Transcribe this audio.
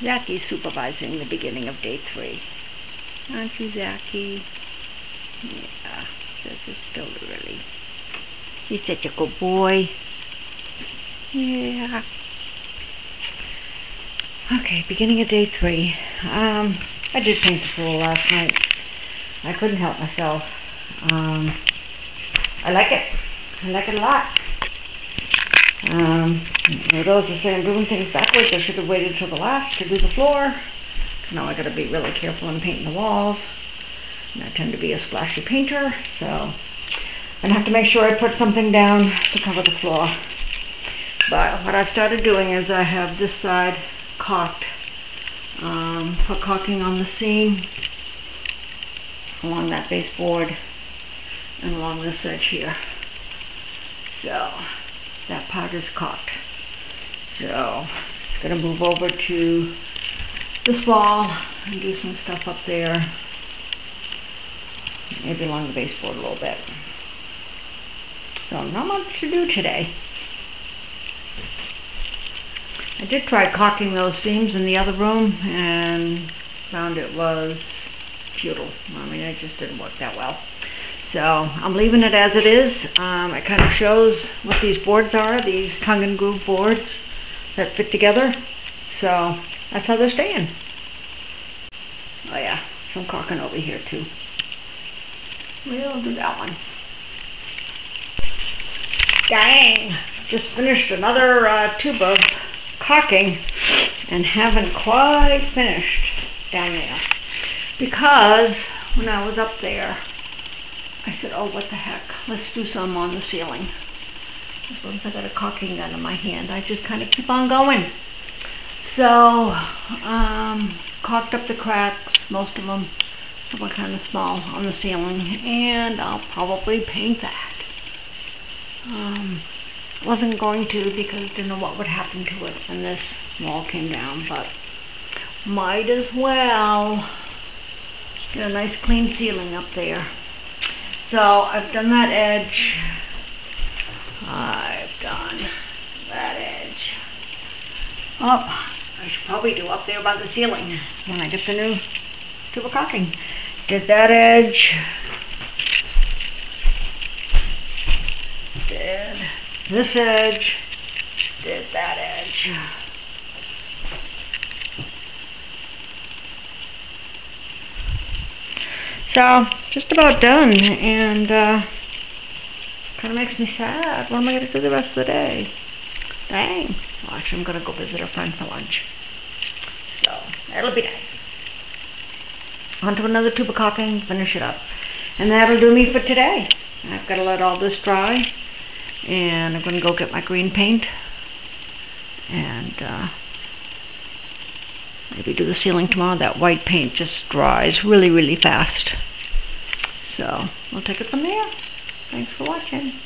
Zacky's supervising the beginning of day three. Aren't you, Zacky? Yeah, this is still early. He's such a good boy. Yeah. Okay, beginning of day three. Um, I did paint the pool last night. I couldn't help myself. Um, I like it. I like it a lot. Um, those that say I'm doing things backwards, I should have waited till the last to do the floor. Now I gotta be really careful in painting the walls. And I tend to be a splashy painter, so gonna have to make sure I put something down to cover the floor. But what I've started doing is I have this side caulked um, for caulking on the seam along that baseboard and along this edge here. So that part is caulked. So it's going to move over to this wall and do some stuff up there. Maybe along the baseboard a little bit. So not much to do today. I did try caulking those seams in the other room and found it was futile. I mean, it just didn't work that well. So I'm leaving it as it is. Um, it kind of shows what these boards are, these tongue and groove boards that fit together. So that's how they're staying. Oh yeah, some caulking over here too. We'll do that one. Dang! Just finished another uh, tube of caulking and haven't quite finished down there. Because when I was up there, I said, oh, what the heck, let's do some on the ceiling. As long as I got a caulking gun in my hand, I just kind of keep on going. So, um, caulked up the cracks, most of them. Were kind of small on the ceiling, and I'll probably paint that. Um, wasn't going to because I didn't know what would happen to it when this wall came down, but might as well get a nice clean ceiling up there. So I've done that edge. I've done that edge. Oh, I should probably do up there by the ceiling when I get the new tube of caulking. Did that edge. Did this edge. Did that edge. So, just about done, and uh, kind of makes me sad. What am I going to do the rest of the day? Dang. Well, actually, I'm going to go visit a friend for lunch. So, that'll be nice. On to another tube of caulking, finish it up. And that'll do me for today. I've got to let all this dry, and I'm going to go get my green paint, and uh, maybe do the ceiling tomorrow. That white paint just dries really, really fast. So, we'll take it from there. Thanks for watching.